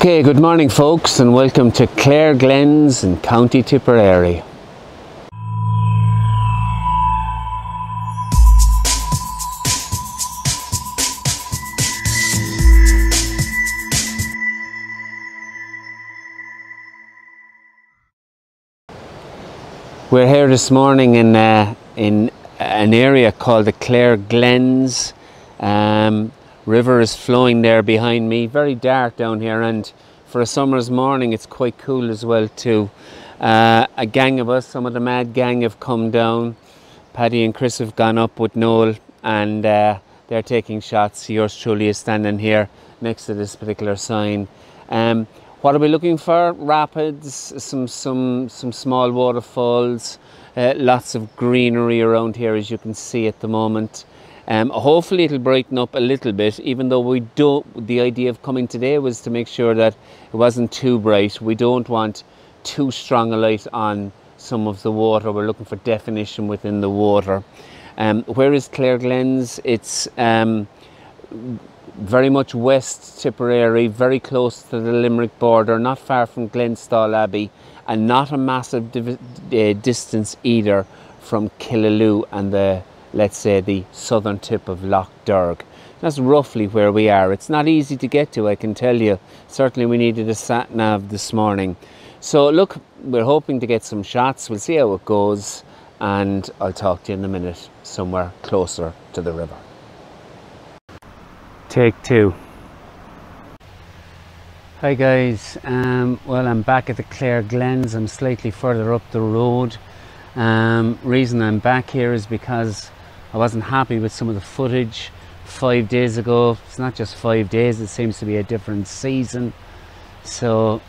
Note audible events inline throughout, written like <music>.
Okay, good morning, folks, and welcome to Clare Glens in County Tipperary. We're here this morning in uh, in an area called the Clare Glens. Um, river is flowing there behind me. Very dark down here, and for a summer's morning, it's quite cool as well too. Uh, a gang of us, some of the mad gang, have come down. Paddy and Chris have gone up with Noel, and uh, they're taking shots. Yours truly is standing here next to this particular sign. Um, what are we looking for? Rapids, some some some small waterfalls, uh, lots of greenery around here as you can see at the moment. Um, hopefully it'll brighten up a little bit, even though we don't. The idea of coming today was to make sure that it wasn't too bright. We don't want too strong a light on some of the water. We're looking for definition within the water. Um, where is Clare Glens? It's um, very much west Tipperary, very close to the Limerick border, not far from Glenstal Abbey, and not a massive uh, distance either from Killaloe and the, let's say, the southern tip of Lough Derg. That's roughly where we are. It's not easy to get to, I can tell you. Certainly, we needed a sat nav this morning. So, look, we're hoping to get some shots. We'll see how it goes, and I'll talk to you in a minute somewhere closer to the river. Take two. Hi guys, um, well I'm back at the Clare Glens, I'm slightly further up the road. Um, reason I'm back here is because I wasn't happy with some of the footage five days ago. It's not just five days, it seems to be a different season. So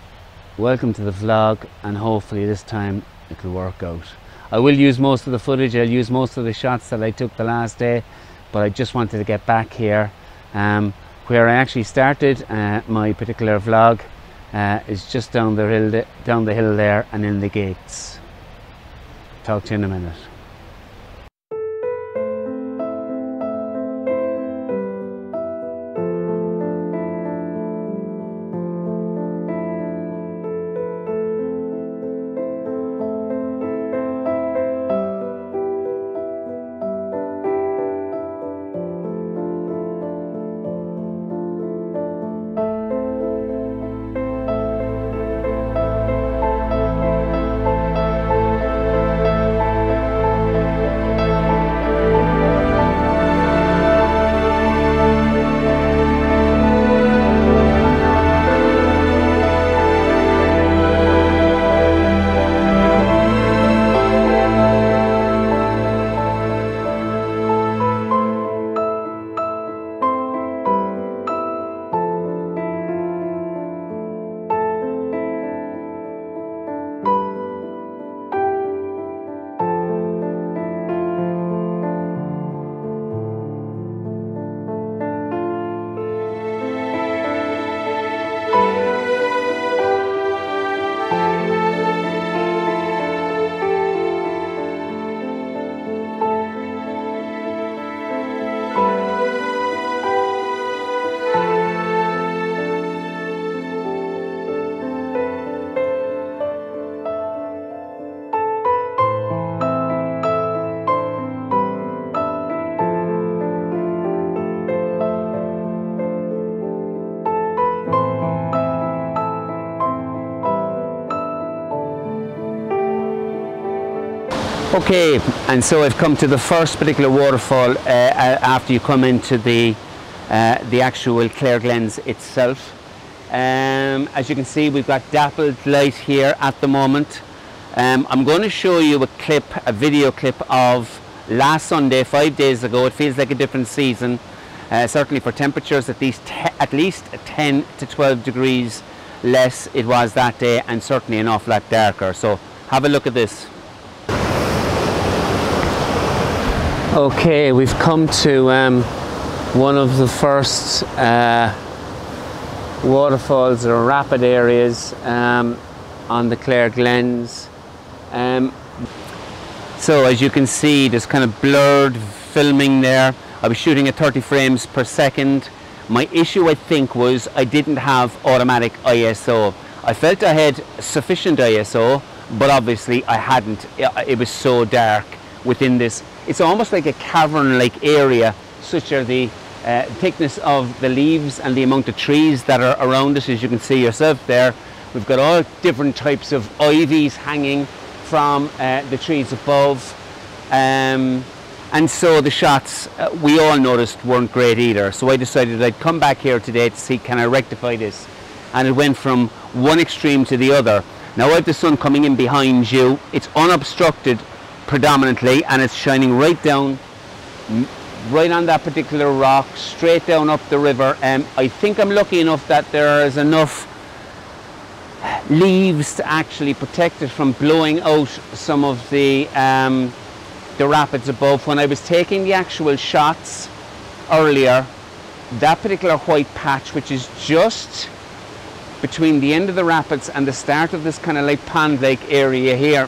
welcome to the vlog and hopefully this time it'll work out. I will use most of the footage, I'll use most of the shots that I took the last day, but I just wanted to get back here um, where I actually started uh, my particular vlog uh, is just down the hill, down the hill there, and in the gates. Talk to you in a minute. Okay, and so I've come to the first particular waterfall uh, after you come into the uh, the actual Clare Glens itself. Um, as you can see, we've got dappled light here at the moment. Um, I'm going to show you a clip, a video clip of last Sunday, five days ago. It feels like a different season. Uh, certainly for temperatures at least at least 10 to 12 degrees less it was that day, and certainly an awful lot darker. So have a look at this. Okay, we've come to um, one of the first uh, waterfalls or rapid areas um, on the Clare Glens. Um, so as you can see, there's kind of blurred filming there. I was shooting at 30 frames per second. My issue, I think, was I didn't have automatic ISO. I felt I had sufficient ISO, but obviously I hadn't. It was so dark within this. It's almost like a cavern-like area, such are the uh, thickness of the leaves and the amount of trees that are around us, as you can see yourself there. We've got all different types of ivies hanging from uh, the trees above. Um, and so the shots uh, we all noticed weren't great either. So I decided I'd come back here today to see can I rectify this. And it went from one extreme to the other. Now I have the sun coming in behind you. It's unobstructed predominantly and it's shining right down right on that particular rock straight down up the river and um, I think I'm lucky enough that there is enough leaves to actually protect it from blowing out some of the um, the rapids above. When I was taking the actual shots earlier, that particular white patch, which is just between the end of the rapids and the start of this kind of like pond lake area here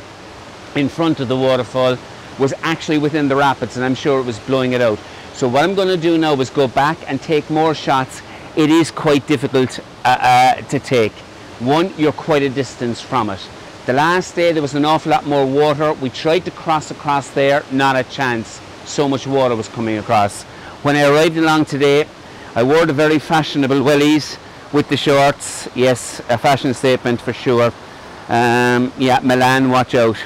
in front of the waterfall, was actually within the rapids and I'm sure it was blowing it out. So what I'm going to do now is go back and take more shots. It is quite difficult uh, uh, to take. One, you're quite a distance from it. The last day there was an awful lot more water. We tried to cross across there, not a chance. So much water was coming across. When I arrived along today, I wore the very fashionable wellies with the shorts. Yes, a fashion statement for sure. Um, yeah, Milan, watch out.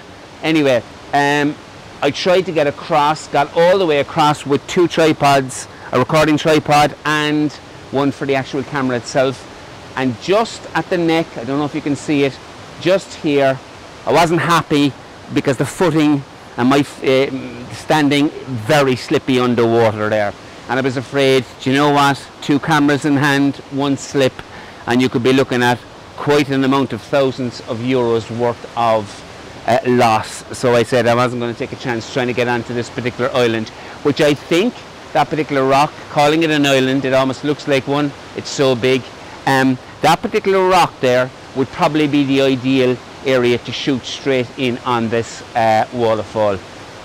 Anyway, um, I tried to get across, got all the way across with two tripods, a recording tripod and one for the actual camera itself and just at the neck, I don't know if you can see it, just here, I wasn't happy because the footing and my uh, standing very slippy underwater there. And I was afraid, do you know what, two cameras in hand, one slip, and you could be looking at quite an amount of thousands of euros worth of uh, loss. So I said I wasn't going to take a chance trying to get onto this particular island, which I think that particular rock, calling it an island, it almost looks like one, it's so big. Um, that particular rock there would probably be the ideal area to shoot straight in on this uh, waterfall.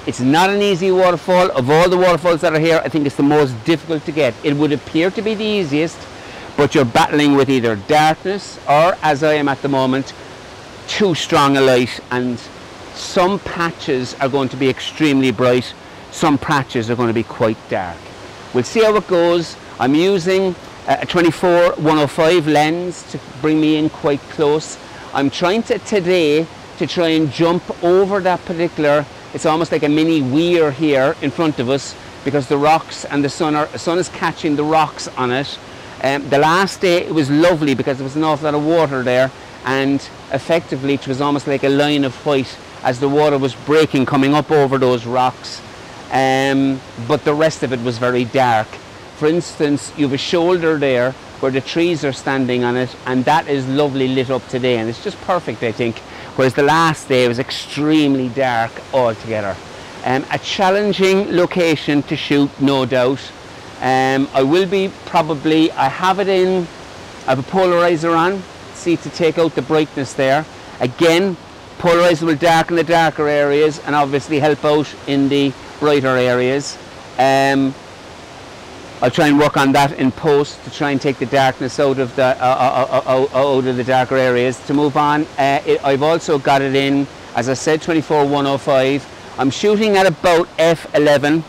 It's not an easy waterfall. Of all the waterfalls that are here, I think it's the most difficult to get. It would appear to be the easiest, but you're battling with either darkness or, as I am at the moment, too strong a light and some patches are going to be extremely bright, some patches are going to be quite dark. We'll see how it goes. I'm using a 24 105 lens to bring me in quite close. I'm trying to today to try and jump over that particular, it's almost like a mini weir here in front of us because the rocks and the sun are, the sun is catching the rocks on it. Um, the last day it was lovely because there was an awful lot of water there and effectively it was almost like a line of white as the water was breaking coming up over those rocks um, but the rest of it was very dark for instance, you have a shoulder there where the trees are standing on it and that is lovely lit up today and it's just perfect I think. Whereas the last day was extremely dark altogether. Um, a challenging location to shoot, no doubt. Um, I will be probably, I have it in, I have a polarizer on, see to take out the brightness there. Again, polarizer will darken the darker areas and obviously help out in the brighter areas. Um, I'll try and work on that in post to try and take the darkness out of the uh, uh, uh, out of the darker areas. To move on, it, I've also got it in, as I said, 24 105. I'm shooting at about f11,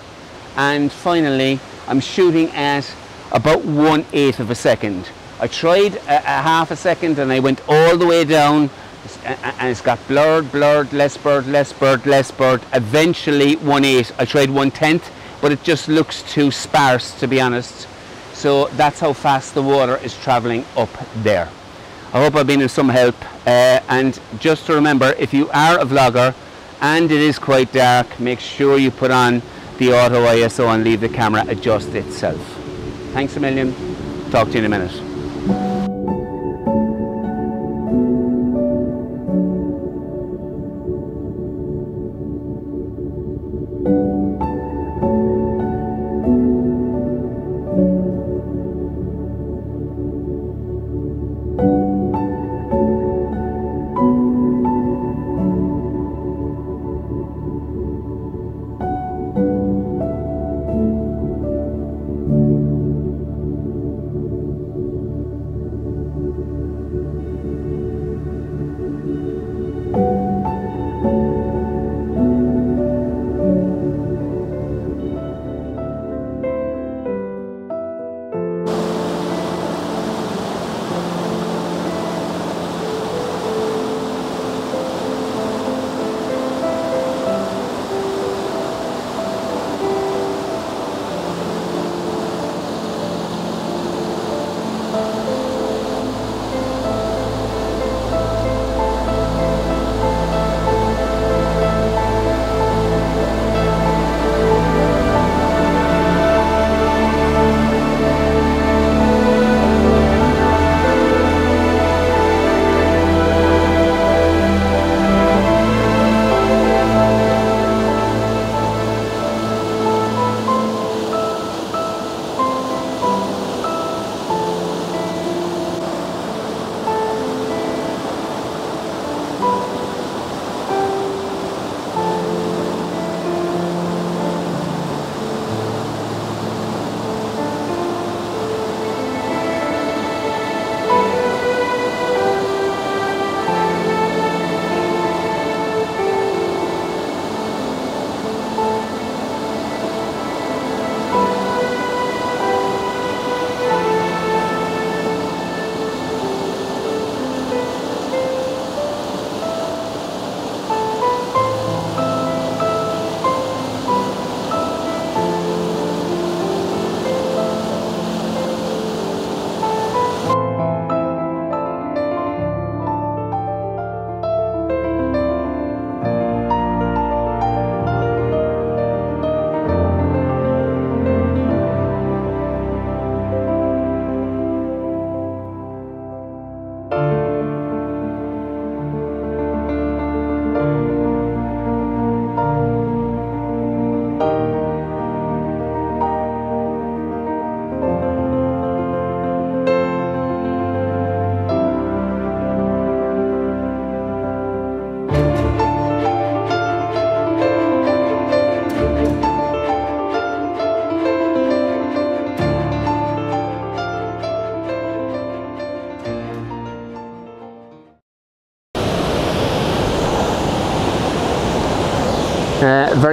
and finally, I'm shooting at about one eighth of a second. I tried a, a half a second, and I went all the way down and it's got blurred, blurred, less blurred, less blurred, less blurred. Eventually, one eight. I tried one tenth but it just looks too sparse to be honest. So that's how fast the water is traveling up there. I hope I've been of some help uh, and just to remember if you are a vlogger and it is quite dark make sure you put on the auto ISO and leave the camera adjust itself. Thanks a million. Talk to you in a minute.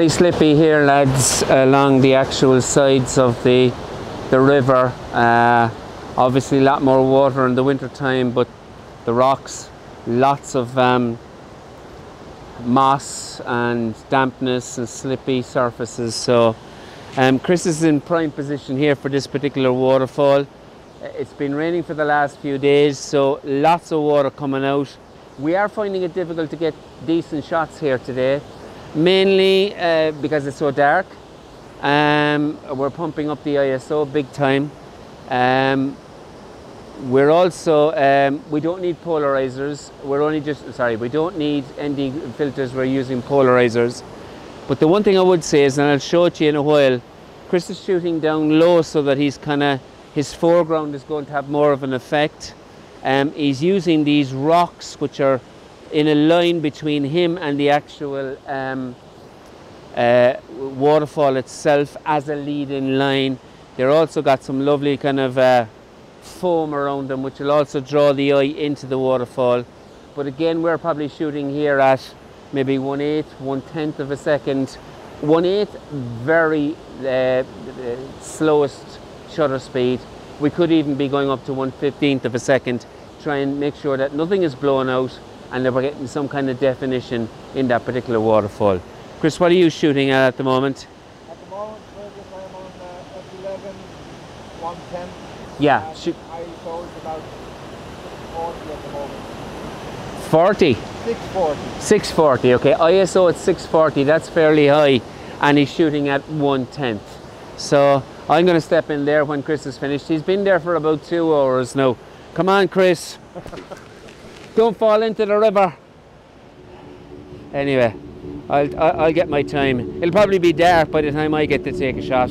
Very slippy here, lads, along the actual sides of the the river. Uh, obviously, a lot more water in the winter time, but the rocks, lots of um, moss and dampness and slippy surfaces. So, um, Chris is in prime position here for this particular waterfall. It's been raining for the last few days, so lots of water coming out. We are finding it difficult to get decent shots here today, mainly uh, because it's so dark. Um, we're pumping up the ISO big time. Um, we're also um, we don't need polarizers. We're only just sorry. We don't need ND filters. We're using polarizers. But the one thing I would say is, and I'll show it to you in a while. Chris is shooting down low so that he's kind of his foreground is going to have more of an effect. Um, he's using these rocks which are in a line between him and the actual um, uh, waterfall itself as a lead-in line. They're also got some lovely kind of uh, foam around them, which will also draw the eye into the waterfall. But again, we're probably shooting here at maybe one eighth, one tenth of a second. One eighth, very uh, uh, slowest shutter speed. We could even be going up to one fifteenth of a second. Try and make sure that nothing is blown out and that we're getting some kind of definition in that particular waterfall. Chris, what are you shooting at at the moment? At the moment, Fergus, I'm on uh, F11, 110. Yeah. ISO is about 40 at the moment. 40. 640. 640, okay. ISO at 640, that's fairly high, and he's shooting at one tenth. So I'm going to step in there when Chris is finished. He's been there for about two hours now. Come on, Chris. <laughs> Don't fall into the river. Anyway, I'll, I'll get my time. It'll probably be dark by the time I get to take a shot.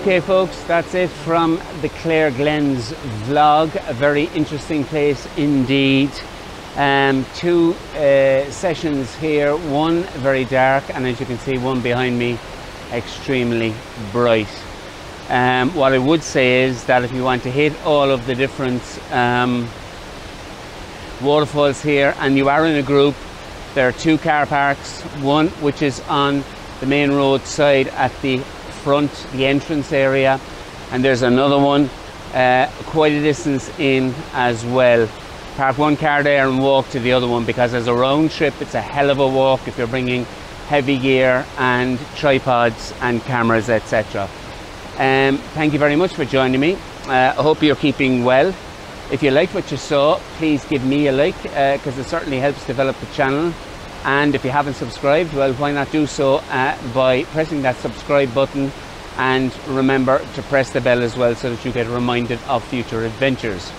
Okay, folks, that's it from the Clare Glens vlog. A very interesting place indeed. Um, two uh, sessions here, one very dark, and as you can see, one behind me extremely bright. Um, what I would say is that if you want to hit all of the different um, waterfalls here and you are in a group, there are two car parks, one which is on the main road side at the front, the entrance area, and there's another one uh, quite a distance in as well. Park one car there and walk to the other one because as a round trip, it's a hell of a walk if you're bringing heavy gear and tripods and cameras, etc. Um, thank you very much for joining me. Uh, I hope you're keeping well. If you liked what you saw, please give me a like because uh, it certainly helps develop the channel. And if you haven't subscribed, well, why not do so uh, by pressing that subscribe button and remember to press the bell as well so that you get reminded of future adventures.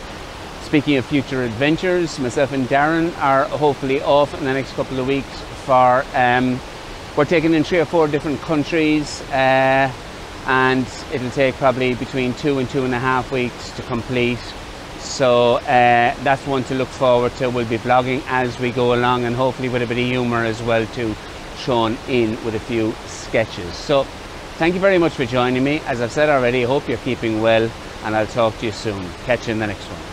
Speaking of future adventures, myself and Darren are hopefully off in the next couple of weeks for, um, we're taking in three or four different countries uh, and it'll take probably between two and two and a half weeks to complete. So uh, that's one to look forward to. We'll be vlogging as we go along and hopefully with a bit of humour as well too, shown in with a few sketches. So thank you very much for joining me. As I've said already, I hope you're keeping well and I'll talk to you soon. Catch you in the next one.